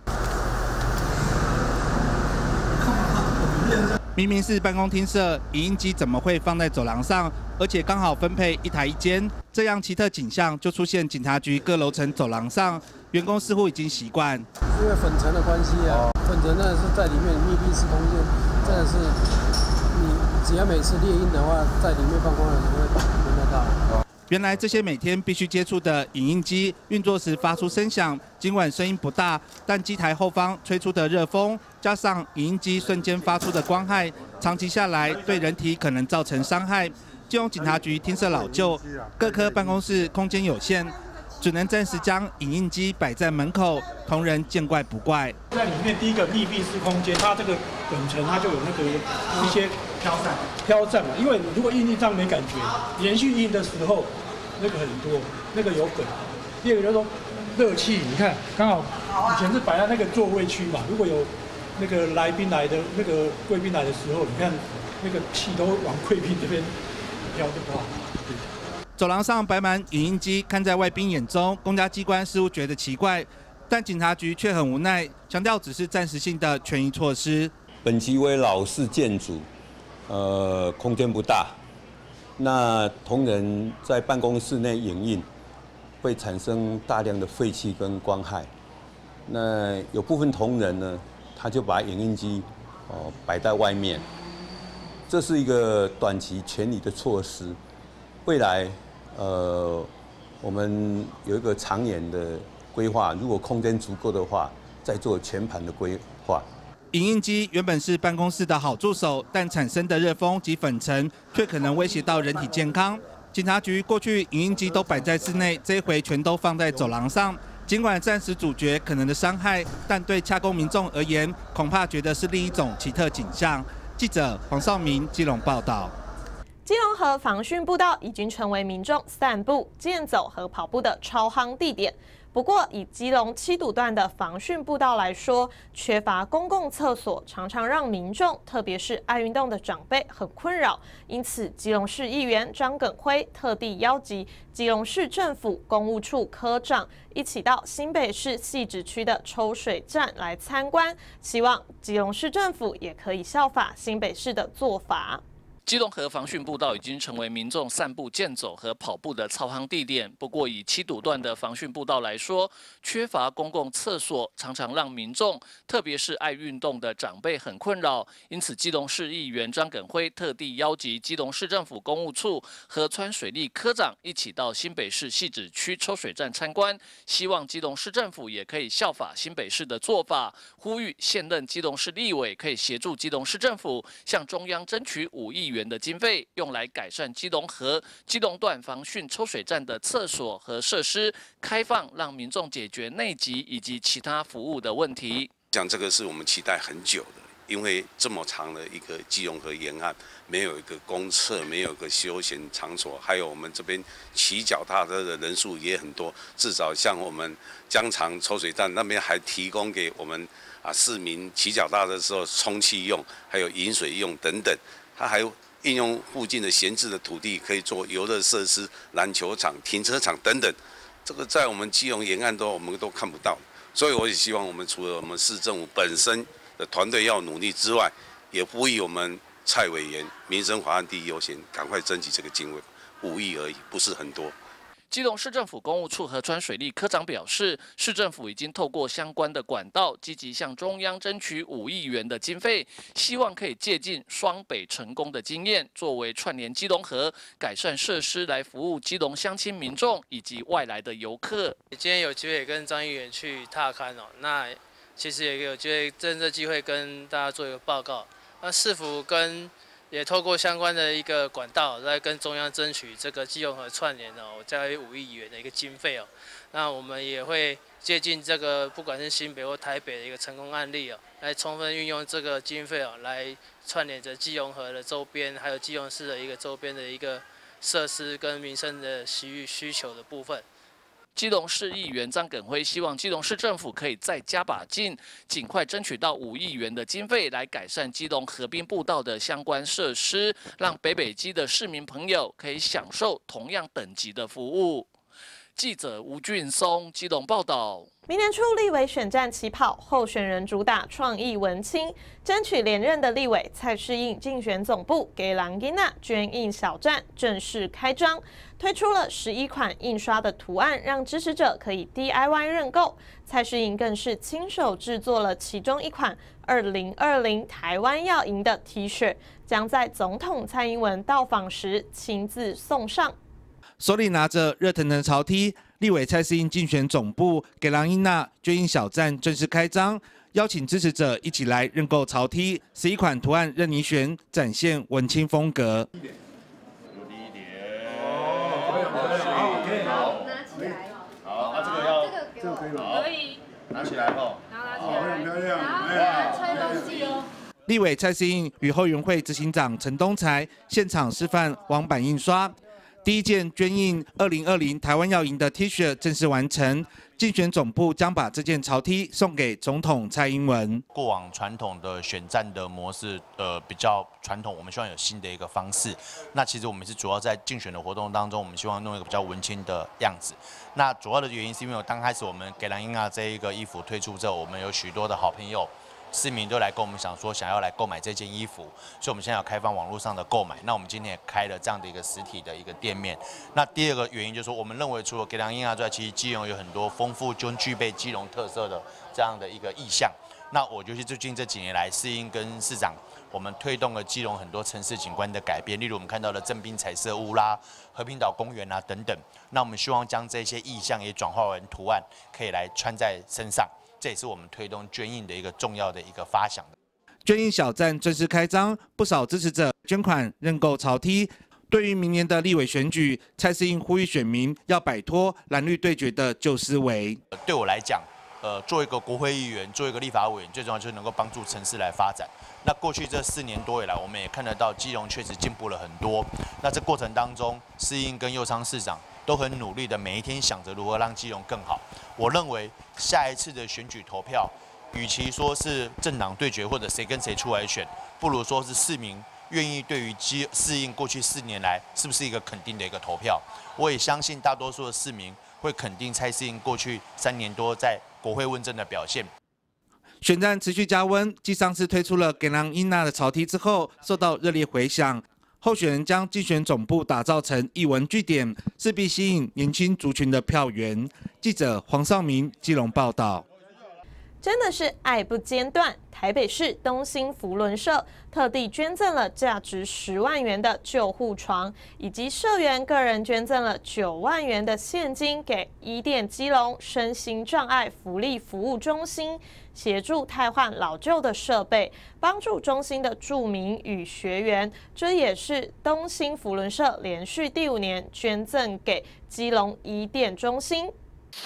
明明是办公厅舍，影印机怎么会放在走廊上？而且刚好分配一台一间，这样奇特景象就出现警察局各楼层走廊上，员工似乎已经习惯。因为粉尘的关系啊，粉尘呢是在里面密闭式空间，真的是。只要每次猎鹰的话，在里面放光的时候闻得到。原来这些每天必须接触的影印机运作时发出声响，尽管声音不大，但机台后方吹出的热风，加上影印机瞬间发出的光害，长期下来对人体可能造成伤害。金融警察局听色老旧，各科办公室空间有限。只能暂时将影印机摆在门口，同仁见怪不怪。在里面第一个密闭式空间，它这个粉尘它就有那个一些飘散，飘散嘛。因为如果印一张没感觉，连续印的时候那个很多，那个有粉。第二个就是说热气，你看刚好以前是摆在那个座位区嘛，如果有那个来宾来的那个贵宾来的时候，你看那个气都往贵宾这边飘，就不好。走廊上摆满影印机，看在外宾眼中，公家机关似乎觉得奇怪，但警察局却很无奈，强调只是暂时性的权益措施。本机为老式建筑，呃，空间不大，那同仁在办公室内影印，会产生大量的废气跟光害。那有部分同仁呢，他就把影印机哦摆在外面，这是一个短期权利的措施，未来。呃，我们有一个长远的规划，如果空间足够的话，再做全盘的规划。影印机原本是办公室的好助手，但产生的热风及粉尘却可能威胁到人体健康。警察局过去影印机都摆在室内，这一回全都放在走廊上。尽管暂时阻绝可能的伤害，但对洽公民众而言，恐怕觉得是另一种奇特景象。记者黄少明基隆报道。基隆河防汛步道已经成为民众散步、健走和跑步的超夯地点。不过，以基隆七堵段的防汛步道来说，缺乏公共厕所，常常让民众，特别是爱运动的长辈很困扰。因此，基隆市议员张耿辉特地邀集基隆市政府公务处科长一起到新北市汐止区的抽水站来参观，希望基隆市政府也可以效法新北市的做法。基隆河防汛步道已经成为民众散步、健走和跑步的操行地点。不过，以七堵段的防汛步道来说，缺乏公共厕所，常常让民众，特别是爱运动的长辈很困扰。因此，基隆市议员张耿辉特地邀集基隆市政府公务处和川水利科长一起到新北市汐止区抽水站参观，希望基隆市政府也可以效法新北市的做法，呼吁现任基隆市立委可以协助基隆市政府向中央争取五亿。元的经费用来改善基隆河基隆段防汛抽水站的厕所和设施开放，让民众解决内急以及其他服务的问题。像这个是我们期待很久的，因为这么长的一个基隆河沿岸没有一个公厕，没有一个休闲场所，还有我们这边骑脚踏车的人数也很多。至少像我们江长抽水站那边还提供给我们啊市民骑脚踏的时候充气用，还有饮水用等等，它还有。应用附近的闲置的土地，可以做游乐设施、篮球场、停车场等等。这个在我们基隆沿岸都我们都看不到，所以我也希望我们除了我们市政府本身的团队要努力之外，也呼吁我们蔡委员民生法案第一优先，赶快争取这个经费，五亿而已，不是很多。基隆市政府公务处河川水利科长表示，市政府已经透过相关的管道，积极向中央争取五亿元的经费，希望可以借鉴双北成功的经验，作为串联基隆河改善设施，来服务基隆乡亲民众以及外来的游客。今天有机会跟张议员去踏勘哦，那其实也有机会趁这机会跟大家做一个报告。那市府跟也透过相关的一个管道，在跟中央争取这个基隆河串联哦，加于五亿元的一个经费哦。那我们也会借鉴这个，不管是新北或台北的一个成功案例哦，来充分运用这个经费哦，来串联着基隆河的周边，还有基隆市的一个周边的一个设施跟民生的需需求的部分。基隆市议员张耿辉希望基隆市政府可以再加把劲，尽快争取到五亿元的经费，来改善基隆河滨步道的相关设施，让北北基的市民朋友可以享受同样等级的服务。记者吴俊松基隆报道。明年初立委选战起跑，候选人主打创意文青，争取连任的立委蔡世应竞选总部给朗吉娜捐印小站正式开张，推出了十一款印刷的图案，让支持者可以 DIY 认购。蔡世应更是亲手制作了其中一款二零二零台湾要赢的 T 恤，将在总统蔡英文到访时亲自送上。手里拿着热腾腾的潮梯，立委蔡思英竞选总部给郎英娜捐印小站正式开张，邀请支持者一起来认购潮梯，十一款图案任你选，展现文青风格。好，拿起来。好，那这个要，这个可以吗？可以。拿起来哦。拿起来。很漂亮。然后吹东西哦。立委蔡思英与后援会执行长陈东才现场示范网版印刷。第一件捐印二零二零台湾要赢的 T 恤正式完成，竞选总部将把这件潮 T 送给总统蔡英文。过往传统的选战的模式，呃，比较传统，我们希望有新的一个方式。那其实我们是主要在竞选的活动当中，我们希望弄一个比较文青的样子。那主要的原因是因为我刚开始我们给蓝英啊这一个衣服推出之后，我们有许多的好朋友。市民都来跟我们想说，想要来购买这件衣服，所以我们现在要开放网络上的购买。那我们今天也开了这样的一个实体的一个店面。那第二个原因就是说，我们认为除了给良婴儿之外，其实基隆有很多丰富就具备基隆特色的这样的一个意象。那我就是最近这几年来，市应跟市长，我们推动了基隆很多城市景观的改变，例如我们看到了正滨彩色屋啦、和平岛公园啊等等。那我们希望将这些意象也转化为图案，可以来穿在身上。这也是我们推动捐印的一个重要的一个发想。捐印小站正式开张，不少支持者捐款认购潮梯。对于明年的立委选举，蔡世英呼吁选民要摆脱蓝绿对决的旧思维。对我来讲，呃，做一个国会议员，做一个立法委员，最重要就是能够帮助城市来发展。那过去这四年多以来，我们也看得到基隆确实进步了很多。那这过程当中，世英跟右昌市长。都很努力的，每一天想着如何让基隆更好。我认为下一次的选举投票，与其说是政党对决或者谁跟谁出来选，不如说是市民愿意对于基适应过去四年来是不是一个肯定的一个投票。我也相信大多数的市民会肯定蔡适应过去三年多在国会问政的表现。选战持续加温，继上次推出了给郎英娜的朝梯之后，受到热烈回响。候选人将竞选总部打造成一文据点，势必吸引年轻族群的票源。记者黄尚明基隆报道。真的是爱不间断。台北市东兴福伦社特地捐赠了价值十万元的救护床，以及社员个人捐赠了九万元的现金给伊甸基隆身心障碍福利服务中心，协助汰换老旧的设备，帮助中心的住民与学员。这也是东兴福伦社连续第五年捐赠给基隆伊甸中心。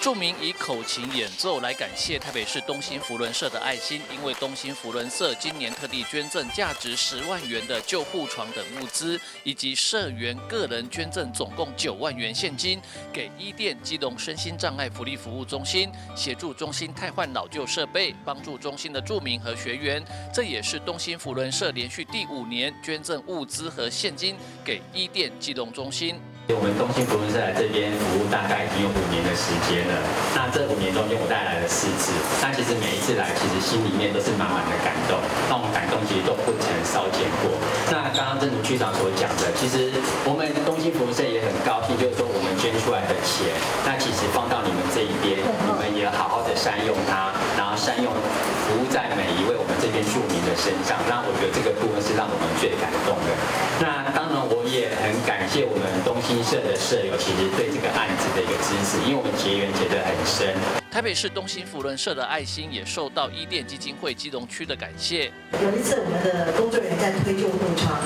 著名以口琴演奏来感谢台北市东兴福伦社的爱心，因为东兴福伦社今年特地捐赠价值十万元的救护床等物资，以及社员个人捐赠总共九万元现金给伊甸基隆身心障碍福利服务中心，协助中心汰换老旧设备，帮助中心的著名和学员。这也是东兴福伦社连续第五年捐赠物资和现金给伊甸基隆中心。我们东兴服务社来这边服务大概已经有五年的时间了。那这五年中间，我带来了四次。那其实每一次来，其实心里面都是满满的感动。那我们感动其实都不曾稍减过。那刚刚正如区长所讲的，其实我们东兴服务社也很高兴，就是说我们捐出来的钱，那其实放到你们这一边，你们也好好的善用它，然后善用服务在每一位我们这边住民的身上。那我觉得这个部分是让我们最感动的。那当然，我也很感谢我们东兴。社的舍友其实对这个案子的一个支持，因为我们结缘结得很深。台北市东兴福伦社的爱心也受到伊甸基金会基隆区的感谢。有一次，我们的工作人员在推救护床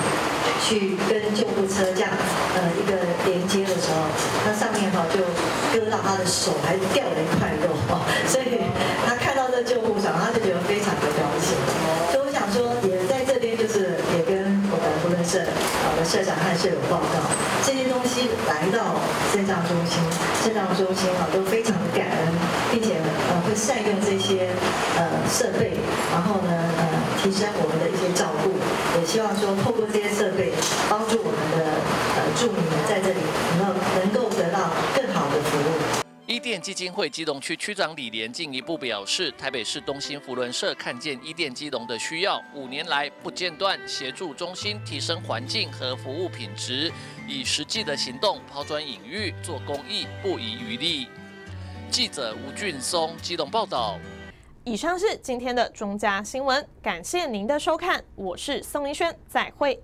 去跟救护车这样呃一个连接的时候，那上面哈就割到他的手，还掉了一块肉哈，所以他看到这救护床，他就觉得非常的高兴。所以我想说，也在这边就是也跟我们福伦社好的社长和社友报告。这些东西来到肾脏中心，肾脏中心啊都非常的感恩，并且呃会善用这些呃设备，然后呢呃提升我们的一些照顾，也希望说透过这些设备帮助我们的呃住民们在这里能够能够得到更。伊甸基金会基隆区区长李连进一步表示，台北市东兴福伦社看见伊甸基隆的需要，五年来不间断协助中心提升环境和服务品质，以实际的行动抛砖引玉，做公益不遗余力。记者吴俊松基隆报道。以上是今天的中嘉新闻，感谢您的收看，我是宋一轩，再会。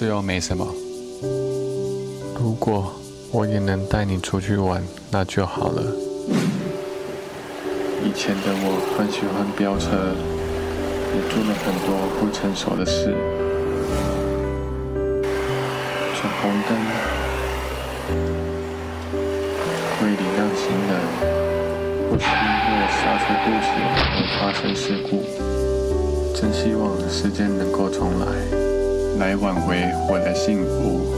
这又没什么。如果我也能带你出去玩，那就好了。以前的我很喜欢飙车，也做了很多不成熟的事，闯红灯，会礼让行人，或是因为刹车不及而发生事故。真希望时间能够重来，来挽回我的幸福。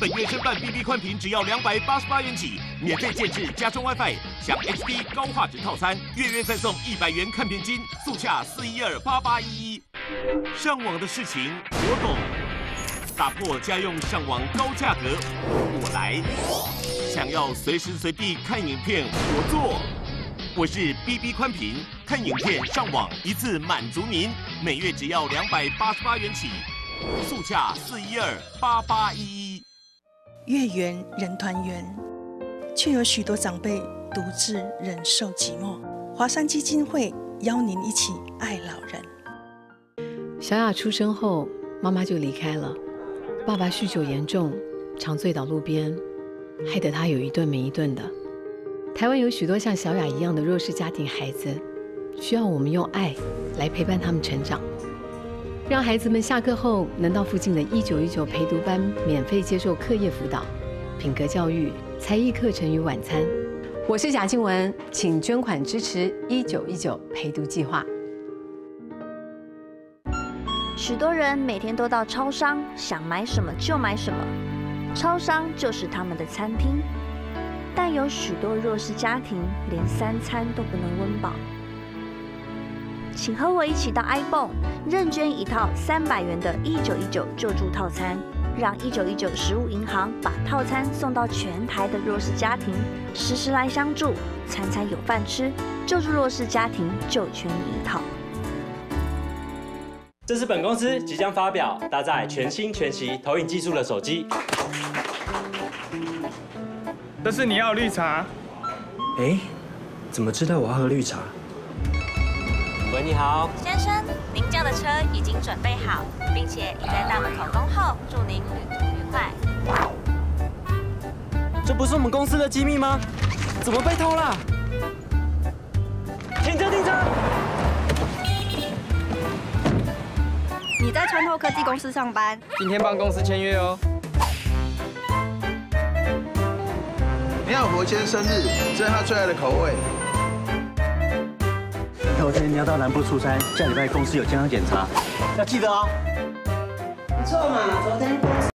本月申办 BB 宽频只要两百八十八元起，免费建制家中 WiFi，享 HD 高画质套餐，月月再送一百元看片金，速洽四一二八八一一。上网的事情我懂，打破家用上网高价格，我来。想要随时随地看影片，我做。我是 BB 宽频，看影片上网一次满足您，每月只要两百八十八元起，速洽四一二八八一一。月圆人团圆，却有许多长辈独自忍受寂寞。华山基金会邀您一起爱老人。小雅出生后，妈妈就离开了，爸爸酗酒严重，常醉倒路边，害得他有一顿没一顿的。台湾有许多像小雅一样的弱势家庭孩子，需要我们用爱来陪伴他们成长，让孩子们下课后能到附近的一九一九陪读班免费接受课业辅导、品格教育、才艺课程与晚餐。我是贾静雯，请捐款支持一九一九陪读计划。许多人每天都到超商，想买什么就买什么，超商就是他们的餐厅。但有许多弱势家庭连三餐都不能温饱，请和我一起到 iPhone 认捐一套三百元的一九一九救助套餐，让一九一九食物银行把套餐送到全台的弱势家庭，时时来相助，餐餐有饭吃，救助弱势家庭就全你一套。这是本公司即将发表搭载全新全息投影技术的手机。这是你要绿茶？哎，怎么知道我要喝绿茶？喂，你好，先生，您叫的车已经准备好，并且已在大门口恭候，祝您旅途愉快。这不是我们公司的机密吗？怎么被偷了？停车！停车！你在穿透科技公司上班？今天帮公司签约哦。你好活先生日，这是他最爱的口味。后天你要到南部出差，下礼拜公司有健康检查，要记得哦。不错嘛，昨天。